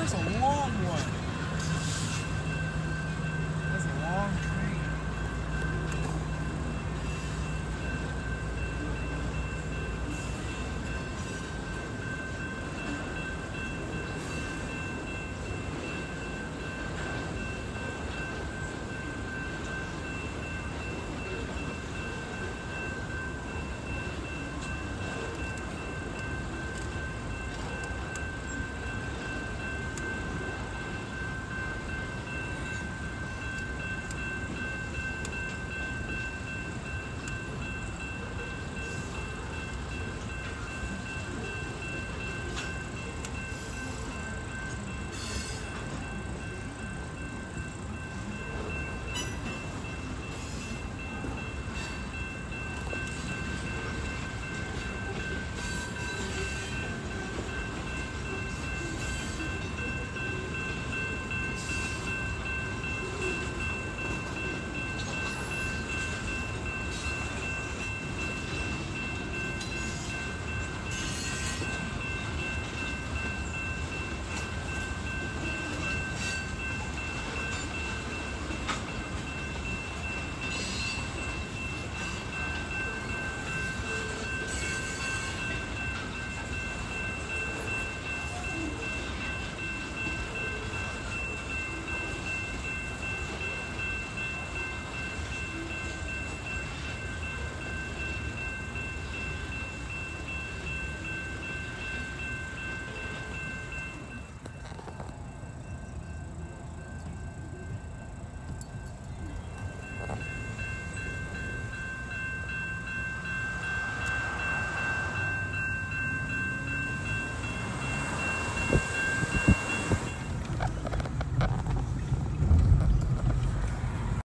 그래 서, 우 와,